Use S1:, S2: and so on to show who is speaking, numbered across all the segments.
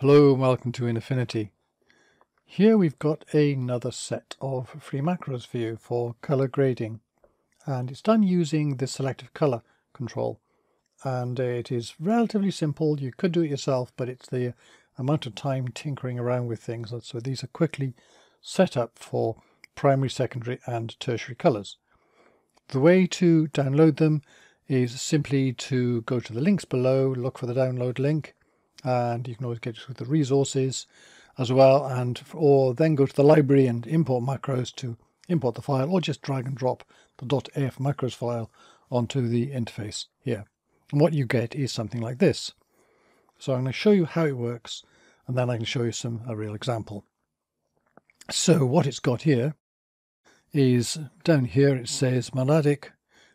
S1: Hello and welcome to InAffinity. Here we've got another set of free macros for you for color grading. And it's done using the selective color control. And it is relatively simple. You could do it yourself but it's the amount of time tinkering around with things. So these are quickly set up for primary secondary and tertiary colors. The way to download them is simply to go to the links below look for the download link and you can always get to the resources as well. And or then go to the library and import macros to import the file or just drag and drop the .af macros file onto the interface here. And what you get is something like this. So I'm going to show you how it works and then I can show you some a real example. So what it's got here is down here it says monadic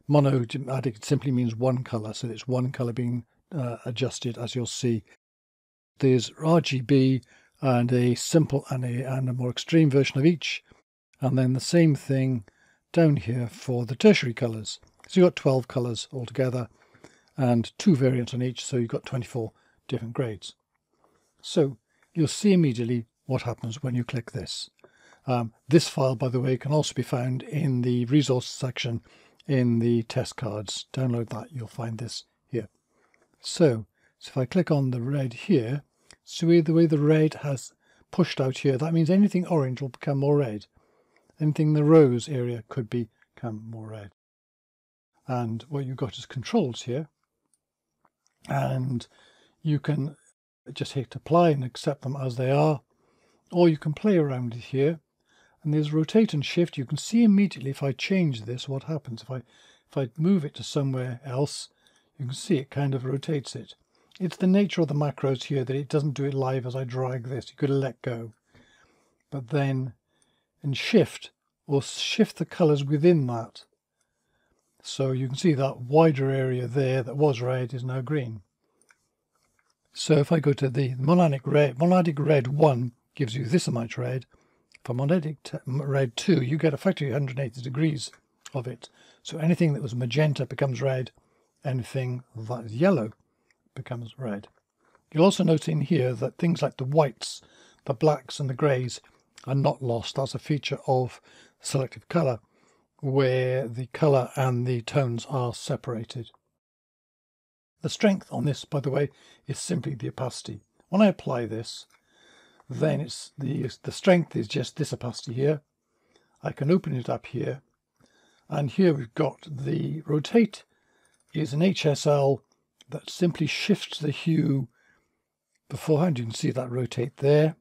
S1: monadic simply means one color. So it's one color being uh, adjusted as you'll see there's RGB and a simple and a, and a more extreme version of each. And then the same thing down here for the tertiary colours. So you've got 12 colours altogether and two variants on each, so you've got 24 different grades. So you'll see immediately what happens when you click this. Um, this file, by the way, can also be found in the resource section in the test cards. Download that, you'll find this here. So, so if I click on the red here, See the way the red has pushed out here, that means anything orange will become more red. Anything in the rose area could become more red. And what you've got is controls here. And you can just hit apply and accept them as they are. Or you can play around it here. And there's rotate and shift. You can see immediately if I change this, what happens. If I, if I move it to somewhere else, you can see it kind of rotates it. It's the nature of the macros here that it doesn't do it live as I drag this. You could let go. But then and shift, or shift the colors within that. So you can see that wider area there that was red is now green. So if I go to the monadic red, monadic red 1 gives you this amount red. For monadic red 2, you get effectively 180 degrees of it. So anything that was magenta becomes red, anything that is yellow becomes red. You'll also note in here that things like the whites, the blacks and the greys are not lost. That's a feature of selective colour where the colour and the tones are separated. The strength on this, by the way, is simply the opacity. When I apply this, then it's the, the strength is just this opacity here. I can open it up here, and here we've got the rotate is an HSL that simply shifts the hue beforehand. You can see that rotate there.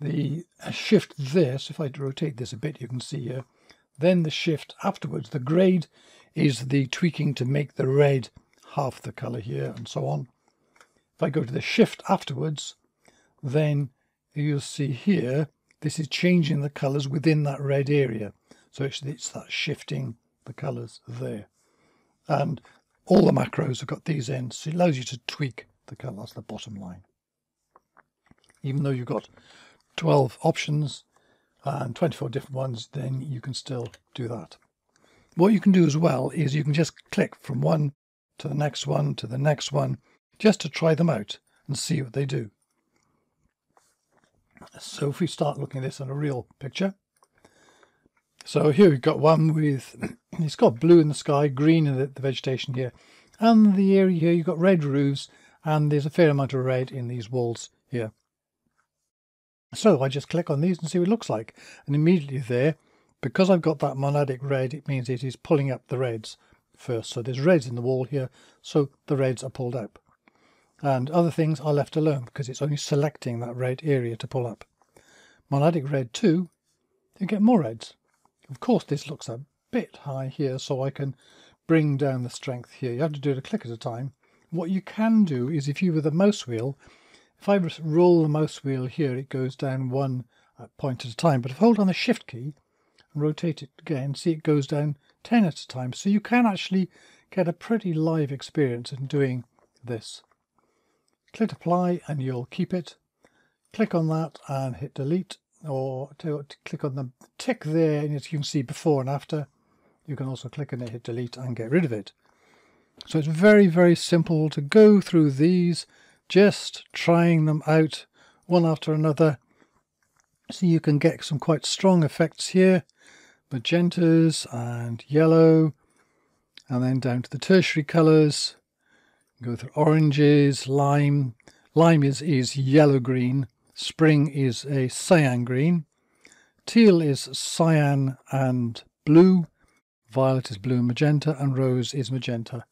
S1: The shift this, if I rotate this a bit, you can see here. Then the shift afterwards, the grade is the tweaking to make the red half the color here and so on. If I go to the shift afterwards, then you'll see here, this is changing the colors within that red area. So it's, it's that shifting the colors there. And all the macros have got these ends, so it allows you to tweak the colour. That's the bottom line. Even though you've got 12 options and 24 different ones, then you can still do that. What you can do as well is you can just click from one to the next one to the next one just to try them out and see what they do. So if we start looking at this on a real picture, so here we've got one with, it's got blue in the sky, green in the, the vegetation here. And the area here, you've got red roofs, and there's a fair amount of red in these walls here. So I just click on these and see what it looks like. And immediately there, because I've got that monadic red, it means it is pulling up the reds first. So there's reds in the wall here, so the reds are pulled up. And other things are left alone because it's only selecting that red area to pull up. Monadic red 2, you get more reds. Of course, this looks a bit high here, so I can bring down the strength here. You have to do it a click at a time. What you can do is if you were the mouse wheel, if I roll the mouse wheel here, it goes down one uh, point at a time. But if I hold on the shift key and rotate it again, see it goes down 10 at a time. So you can actually get a pretty live experience in doing this. Click apply and you'll keep it. Click on that and hit delete or to, to, click on the tick there and as you can see before and after you can also click it hit delete and get rid of it. So it's very very simple to go through these just trying them out one after another. So you can get some quite strong effects here magentas and yellow and then down to the tertiary colours. Go through oranges lime. Lime is is yellow green spring is a cyan green. Teal is cyan and blue. Violet is blue and magenta. And rose is magenta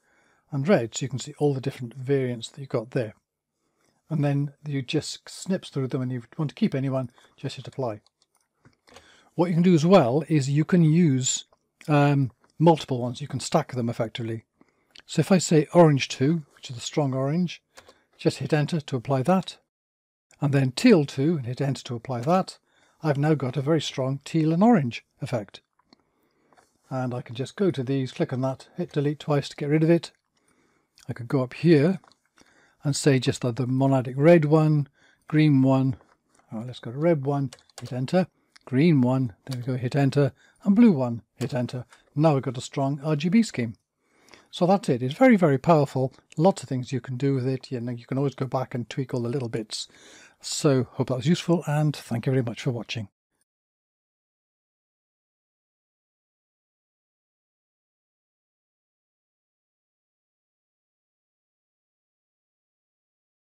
S1: and red. So you can see all the different variants that you've got there. And then you just snips through them and you want to keep anyone just hit apply. What you can do as well is you can use um, multiple ones. You can stack them effectively. So if I say orange 2 which is the strong orange just hit enter to apply that and then teal 2 and hit enter to apply that I've now got a very strong teal and orange effect and I can just go to these click on that hit delete twice to get rid of it I could go up here and say just the, the monadic red one, green one. Right, let's go to red one, hit enter, green one, there we go, hit enter, and blue one, hit enter. Now we've got a strong RGB scheme. So that's it. It's very, very powerful. Lots of things you can do with it. You know, you can always go back and tweak all the little bits. So hope that was useful and thank you very much for watching.